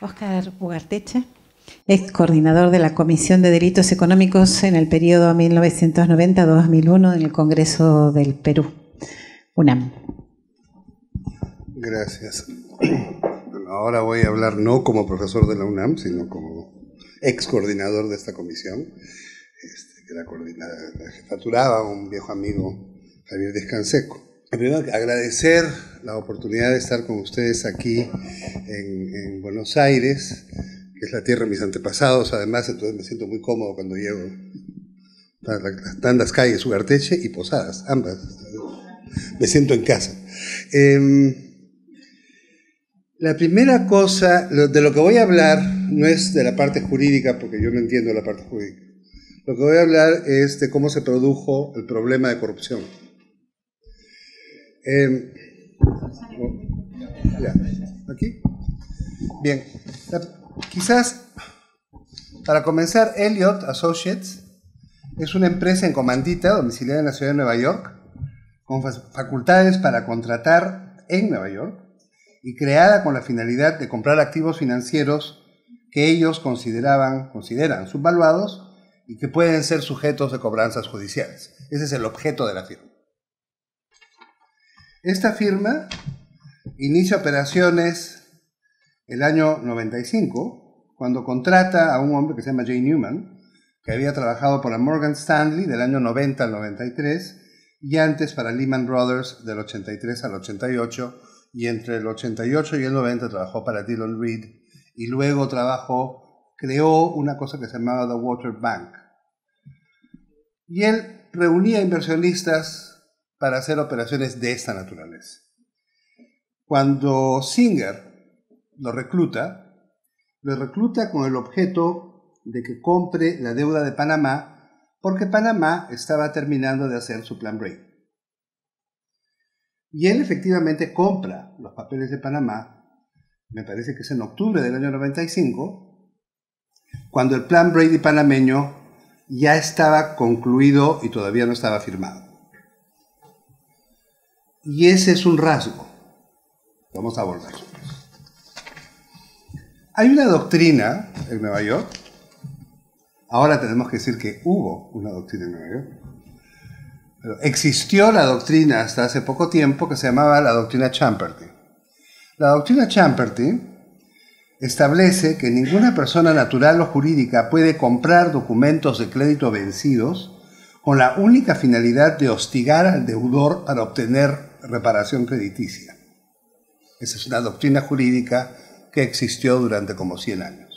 Oscar Ugarteche, ex coordinador de la Comisión de Delitos Económicos en el periodo 1990-2001 en el Congreso del Perú, UNAM. Gracias. ahora voy a hablar no como profesor de la UNAM, sino como ex coordinador de esta comisión, este, que la, la jefaturaba un viejo amigo, Javier Descanseco. Primero, agradecer la oportunidad de estar con ustedes aquí en, Buenos Aires, que es la tierra de mis antepasados, además, entonces me siento muy cómodo cuando llego. Están las calles Ugarteche y Posadas, ambas. Me siento en casa. Em, la primera cosa, de lo que voy a hablar, no es de la parte jurídica, porque yo no entiendo la parte jurídica. Lo que voy a hablar es de cómo se produjo el problema de corrupción Em, ¿Aquí? Bien. Quizás, para comenzar, Elliot Associates es una empresa en comandita domiciliada en la ciudad de Nueva York, con facultades para contratar en Nueva York y creada con la finalidad de comprar activos financieros que ellos consideraban, consideran subvaluados y que pueden ser sujetos de cobranzas judiciales. Ese es el objeto de la firma. Esta firma inicia operaciones el año 95, cuando contrata a un hombre que se llama Jay Newman, que había trabajado para Morgan Stanley del año 90 al 93 y antes para Lehman Brothers del 83 al 88 y entre el 88 y el 90 trabajó para Dillon Reed y luego trabajó, creó una cosa que se llamaba The Water Bank. Y él reunía inversionistas para hacer operaciones de esta naturaleza. Cuando Singer lo recluta, lo recluta con el objeto de que compre la deuda de Panamá porque Panamá estaba terminando de hacer su plan Brady. Y él efectivamente compra los papeles de Panamá, me parece que es en octubre del año 95, cuando el plan Brady panameño ya estaba concluido y todavía no estaba firmado. Y ese es un rasgo. Vamos a volver. Hay una doctrina en Nueva York. Ahora tenemos que decir que hubo una doctrina en Nueva York. Pero existió la doctrina hasta hace poco tiempo que se llamaba la doctrina Champerty. La doctrina Champerty establece que ninguna persona natural o jurídica puede comprar documentos de crédito vencidos con la única finalidad de hostigar al deudor para obtener reparación crediticia. Esa es una doctrina jurídica que existió durante como 100 años.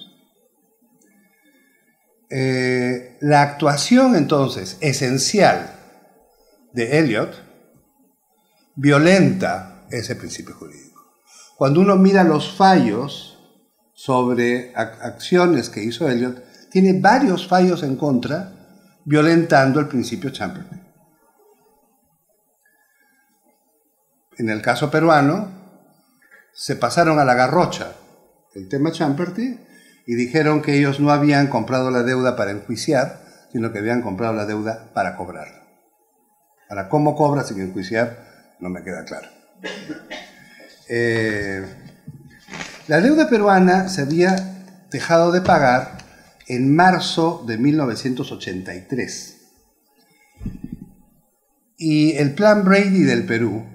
Eh, la actuación entonces esencial de Eliot violenta ese principio jurídico. Cuando uno mira los fallos sobre acciones que hizo Eliot, tiene varios fallos en contra violentando el principio Chamberlain. en el caso peruano, se pasaron a la garrocha el tema Champerty y dijeron que ellos no habían comprado la deuda para enjuiciar, sino que habían comprado la deuda para cobrarla. Ahora, ¿cómo cobra sin enjuiciar? No me queda claro. Eh, la deuda peruana se había dejado de pagar en marzo de 1983. Y el plan Brady del Perú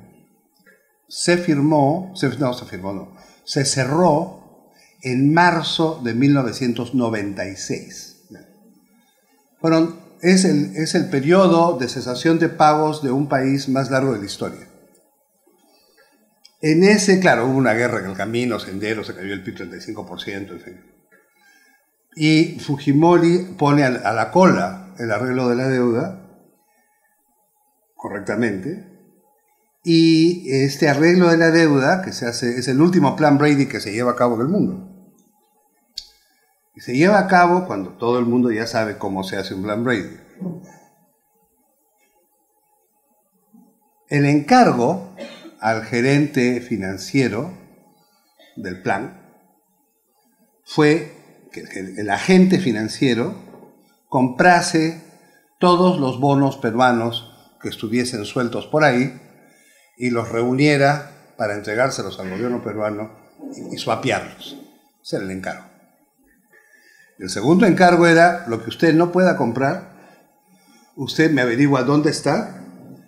se firmó, no se firmó, no, se cerró en marzo de 1996. Fueron, es, el, es el periodo de cesación de pagos de un país más largo de la historia. En ese, claro, hubo una guerra en el camino, sendero, se cayó el PIB 35%, en fin. Y Fujimori pone a la cola el arreglo de la deuda, correctamente, y este arreglo de la deuda, que se hace, es el último plan Brady que se lleva a cabo en el mundo. Y se lleva a cabo cuando todo el mundo ya sabe cómo se hace un plan Brady. El encargo al gerente financiero del plan fue que el agente financiero comprase todos los bonos peruanos que estuviesen sueltos por ahí y los reuniera para entregárselos al gobierno peruano y, y suapiarlos. Ese era el encargo. El segundo encargo era lo que usted no pueda comprar, usted me averigua dónde está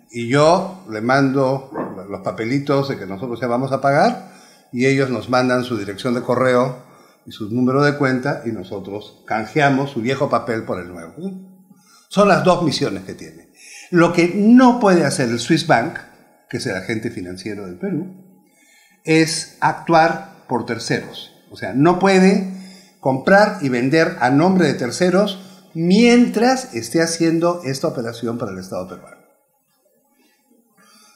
y yo le mando los papelitos de que nosotros ya vamos a pagar y ellos nos mandan su dirección de correo y su número de cuenta y nosotros canjeamos su viejo papel por el nuevo. Son las dos misiones que tiene. Lo que no puede hacer el Swiss Bank, que es el agente financiero del Perú, es actuar por terceros. O sea, no puede comprar y vender a nombre de terceros mientras esté haciendo esta operación para el Estado peruano.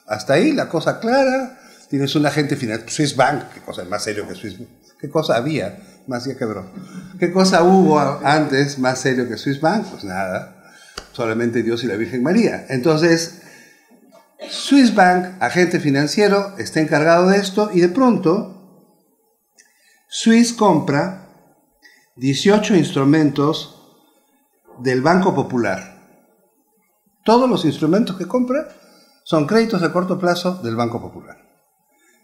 Hasta ahí la cosa clara. Tienes un agente financiero, Swiss Bank, qué cosa más serio que Swiss Bank. ¿Qué cosa había? Más ya quebró. ¿Qué cosa hubo antes más serio que Swiss Bank? Pues nada. Solamente Dios y la Virgen María. Entonces, Swiss Bank, agente financiero, está encargado de esto y de pronto Swiss compra 18 instrumentos del Banco Popular. Todos los instrumentos que compra son créditos de corto plazo del Banco Popular.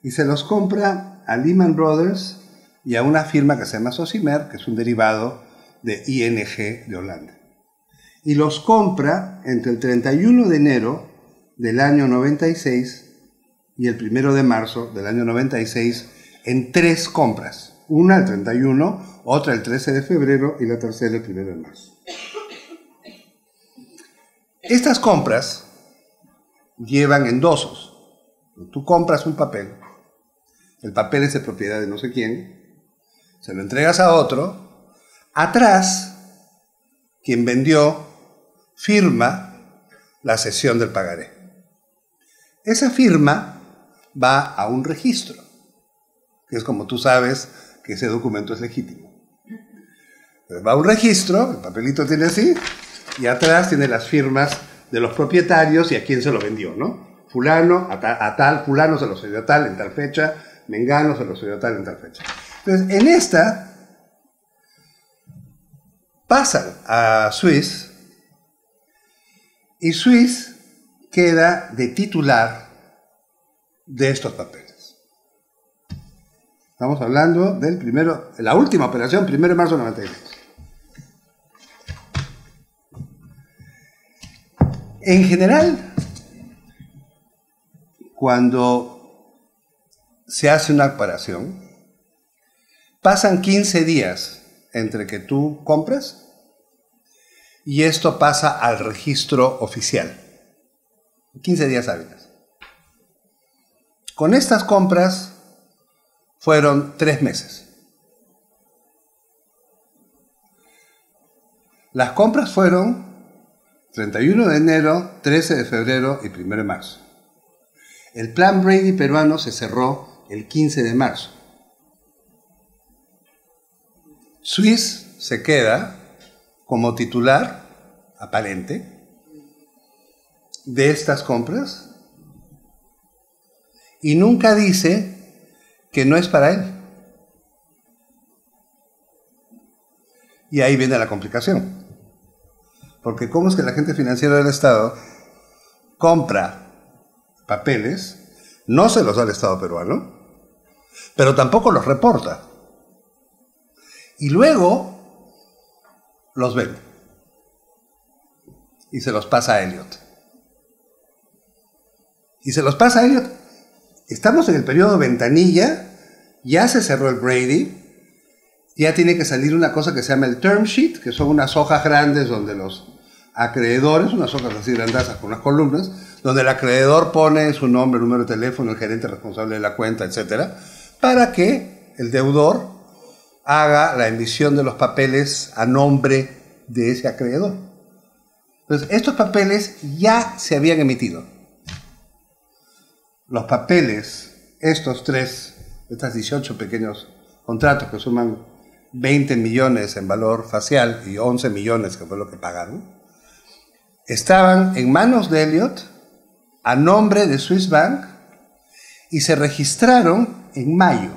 Y se los compra a Lehman Brothers y a una firma que se llama Sosimer, que es un derivado de ING de Holanda. Y los compra entre el 31 de enero del año 96 y el 1 de marzo del año 96 en tres compras. Una el 31, otra el 13 de febrero y la tercera el 1 de marzo. Estas compras llevan endosos. Tú compras un papel, el papel es de propiedad de no sé quién, se lo entregas a otro, atrás, quien vendió firma la cesión del pagaré. Esa firma va a un registro, que es como tú sabes, que ese documento es legítimo. va a un registro, el papelito tiene así, y atrás tiene las firmas de los propietarios y a quién se lo vendió, ¿no? Fulano, a, tal, fulano se lo cedió a tal en tal fecha, Mengano se lo cedió a tal en tal fecha. Entonces, en esta, pasan a Swiss y Swiss queda de titular de estos papeles. Estamos hablando del primero, la última operación, primero de marzo de 96. En general, cuando se hace una operación, pasan 15 días entre que tú compras y esto pasa al registro oficial. 15 días hábiles. Con estas compras fueron tres meses. Las compras fueron 31 de enero, 13 de febrero y 1 de marzo. El plan Brady peruano se cerró el 15 de marzo. Swiss se queda como titular aparente de estas compras y nunca dice que no es para él. Y ahí viene la complicación. Porque ¿cómo es que la gente financiera del Estado compra papeles, no se los da al Estado peruano, pero tampoco los reporta? Y luego los vende. Y se los pasa a Elliot. Y se los pasa a Elliot Estamos en el periodo ventanilla, ya se cerró el Brady, ya tiene que salir una cosa que se llama el term sheet, que son unas hojas grandes donde los acreedores, unas hojas así grandazas con unas columnas, donde el acreedor pone su nombre, número de teléfono, el gerente responsable de la cuenta, etcétera, para que el deudor haga la emisión de los papeles a nombre de ese acreedor. Entonces, estos papeles ya se habían emitido los papeles, estos tres, estos 18 pequeños contratos que suman 20 millones en valor facial y 11 millones que fue lo que pagaron, estaban en manos de Elliot a nombre de Swiss Bank y se registraron en mayo.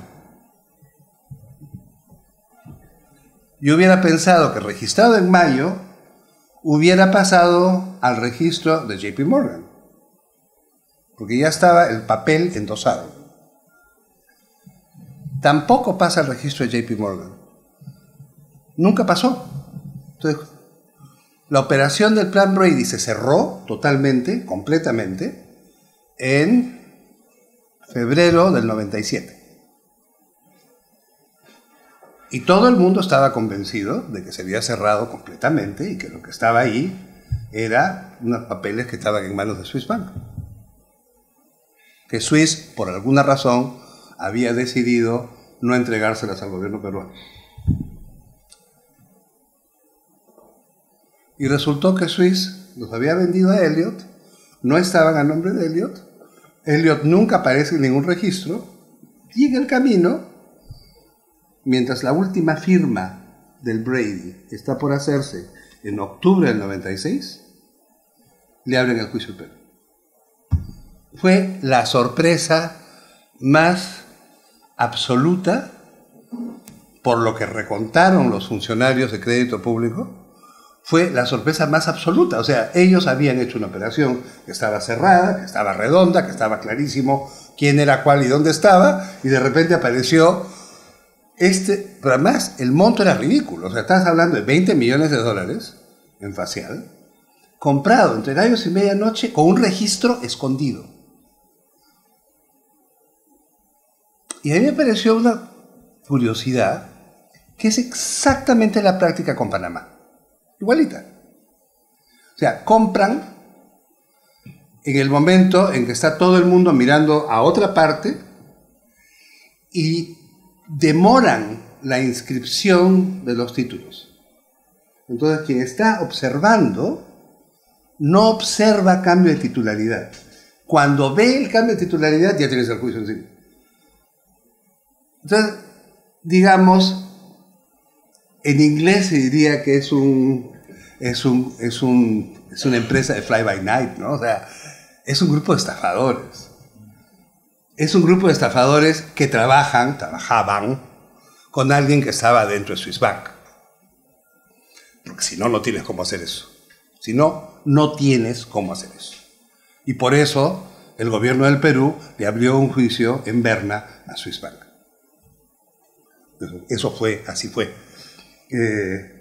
Yo hubiera pensado que registrado en mayo hubiera pasado al registro de JP Morgan, porque ya estaba el papel endosado. Tampoco pasa al registro de JP Morgan. Nunca pasó. Entonces, la operación del plan Brady se cerró totalmente, completamente, en febrero del 97. Y todo el mundo estaba convencido de que se había cerrado completamente y que lo que estaba ahí era unos papeles que estaban en manos de Swiss Bank. Que Swiss, por alguna razón, había decidido no entregárselas al gobierno peruano. Y resultó que Swiss los había vendido a Elliot, no estaban a nombre de Elliot, Elliot nunca aparece en ningún registro, y en el camino mientras la última firma del Brady está por hacerse en octubre del 96, le abren el juicio al Perú. Fue la sorpresa más absoluta por lo que recontaron los funcionarios de crédito público, fue la sorpresa más absoluta. O sea, ellos habían hecho una operación que estaba cerrada, que estaba redonda, que estaba clarísimo quién era cuál y dónde estaba, y de repente apareció este, pero además el monto era ridículo. O sea, estás hablando de 20 millones de dólares en facial, comprado entre gallos y medianoche con un registro escondido. Y a mí me pareció una curiosidad que es exactamente la práctica con Panamá. Igualita. O sea, compran en el momento en que está todo el mundo mirando a otra parte y demoran la inscripción de los títulos. Entonces, quien está observando no observa cambio de titularidad. Cuando ve el cambio de titularidad, ya tienes el juicio encima. Entonces, digamos, en inglés se diría que es un, es un, es un, es una empresa de fly by night, ¿no? O sea, es un grupo de estafadores es un grupo de estafadores que trabajan, trabajaban con alguien que estaba dentro de Swissbank. Porque si no, no tienes cómo hacer eso. Si no, no tienes cómo hacer eso. Y por eso el gobierno del Perú le abrió un juicio en Berna a Swissbank. Eso fue, así fue. Eh,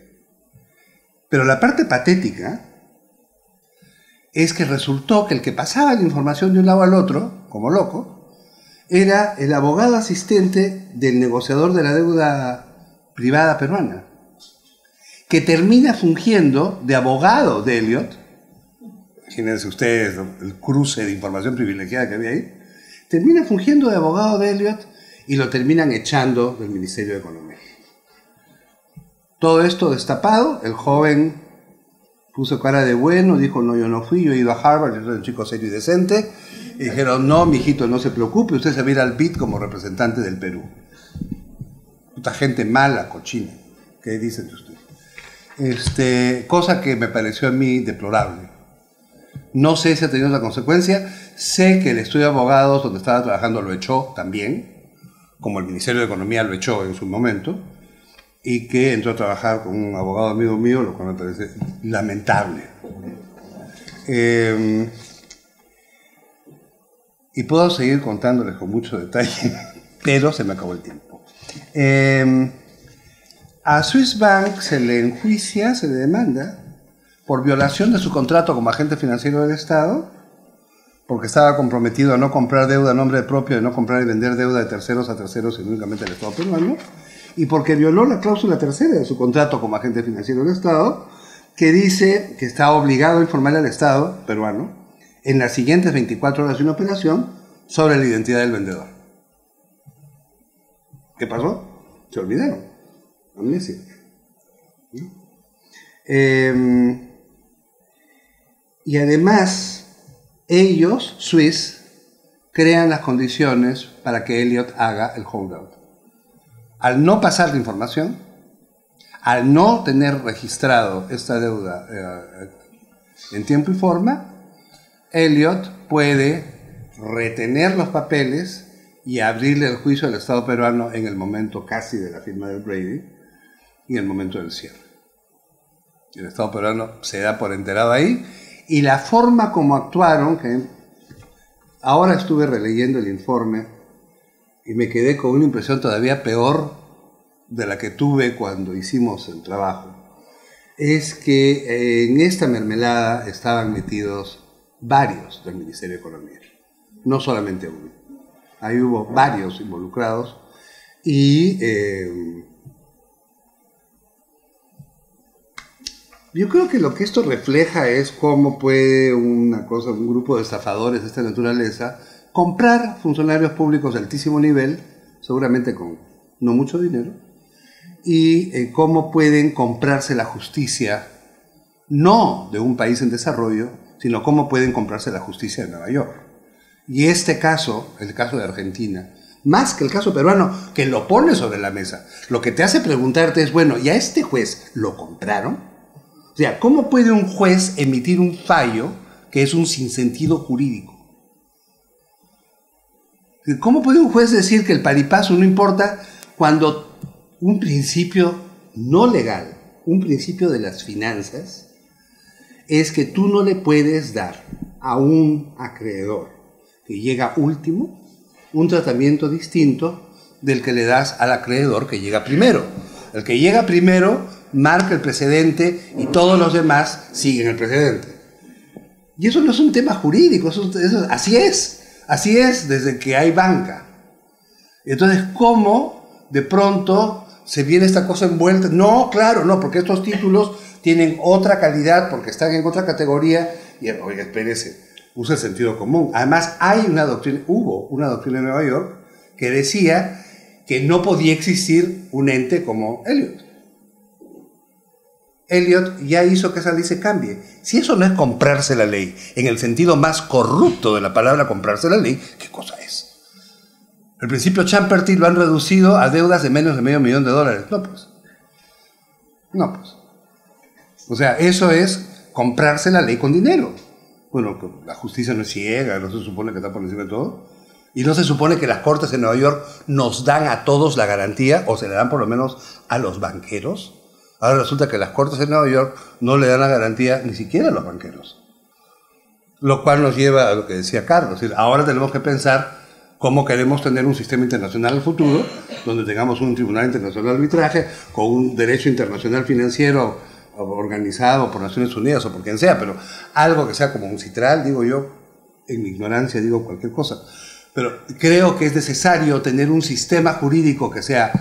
pero la parte patética es que resultó que el que pasaba la información de un lado al otro, como loco, era el abogado asistente del negociador de la deuda privada peruana, que termina fungiendo de abogado de Elliot. Imagínense ustedes el cruce de información privilegiada que había ahí. Termina fungiendo de abogado de Elliot y lo terminan echando del Ministerio de Economía. Todo esto destapado, el joven puso cara de bueno, dijo, no, yo no fui, yo he ido a Harvard, yo soy un chico serio y decente, y dijeron, no, mijito, no se preocupe, usted se va a ir al BID como representante del Perú. Puta gente mala, cochina. ¿Qué dicen de usted? Este, cosa que me pareció a mí deplorable. No sé si ha tenido la consecuencia. Sé que el estudio de abogados donde estaba trabajando lo echó también, como el Ministerio de Economía lo echó en su momento, y que entró a trabajar con un abogado amigo mío, lo cual me parece lamentable. Eh, y puedo seguir contándoles con mucho detalle, pero se me acabó el tiempo. Em, a Swiss Bank se le enjuicia, se le demanda por violación de su contrato como agente financiero del Estado, porque estaba comprometido a no comprar deuda a nombre propio, a no comprar y vender deuda de terceros a terceros, sino únicamente al Estado peruano, y porque violó la cláusula tercera de su contrato como agente financiero del Estado, que dice que está obligado a informar al Estado peruano en las siguientes 24 horas de una operación sobre la identidad del vendedor. ¿Qué pasó? Se olvidaron. Amnesia. Em, y además, ellos, Swiss, crean las condiciones para que Elliot haga el holdout. Al no pasar la información, al no tener registrado esta deuda eh, en tiempo y forma, Elliot puede retener los papeles y abrirle el juicio al Estado peruano en el momento casi de la firma del Brady y el momento del cierre. El Estado peruano se da por enterado ahí. Y la forma como actuaron, que ahora estuve releyendo el informe y me quedé con una impresión todavía peor de la que tuve cuando hicimos el trabajo, es que eh, en esta mermelada estaban metidos varios del Ministerio de Economía, no solamente uno. Ahí hubo varios involucrados y eh, yo creo que lo que esto refleja es cómo puede una cosa, un grupo de estafadores de esta naturaleza comprar funcionarios públicos de altísimo nivel, seguramente con no mucho dinero, y eh, cómo pueden comprarse la justicia, no de un país en desarrollo, sino cómo pueden comprarse la justicia de Nueva York. Y este caso, el caso de Argentina, más que el caso peruano, que lo pone sobre la mesa, lo que te hace preguntarte es, bueno, ¿y a este juez lo compraron? O sea, ¿cómo puede un juez emitir un fallo que es un sinsentido jurídico? ¿Cómo puede un juez decir que el paripaso no importa cuando un principio no legal, un principio de las finanzas, es que tú no le puedes dar a un acreedor que llega último un tratamiento distinto del que le das al acreedor que llega primero. El que llega primero marca el precedente y todos los demás siguen el precedente. Y eso no es un tema jurídico, así es, así es desde que hay banca. Entonces, ¿cómo de pronto se viene esta cosa envuelta. No, claro, no, porque estos títulos tienen otra calidad, porque están en otra categoría. Y, oye, espérese, usa el sentido común. Además, hay una doctrina, hubo una doctrina en Nueva York que decía que no podía existir un ente como Elliot. Elliot ya hizo que esa ley se cambie. Si eso no es comprarse la ley, en el sentido más corrupto de la palabra comprarse la ley, ¿qué cosa es? El principio Champerty lo han reducido a deudas de menos de medio millón de dólares. No, pues. No, pues. O sea, eso es comprarse la ley con dinero. Bueno, la justicia no es ciega, no se supone que está por encima de todo. Y no se supone que las cortes de Nueva York nos dan a todos la garantía, o se le dan por lo menos a los banqueros. Ahora resulta que las cortes de Nueva York no le dan la garantía ni siquiera a los banqueros. Lo cual nos lleva a lo que decía Carlos. Ahora tenemos que pensar cómo queremos tener un sistema internacional al futuro, donde tengamos un tribunal internacional de arbitraje con un derecho internacional financiero organizado por Naciones Unidas o por quien sea, pero algo que sea como un citral, digo yo, en mi ignorancia digo cualquier cosa. Pero creo que es necesario tener un sistema jurídico que sea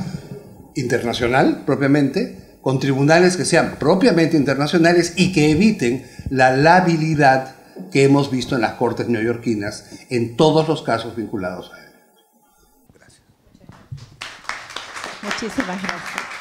internacional propiamente, con tribunales que sean propiamente internacionales y que eviten la labilidad que hemos visto en las cortes neoyorquinas en todos los casos vinculados a él. Gracias. Muchísimas gracias.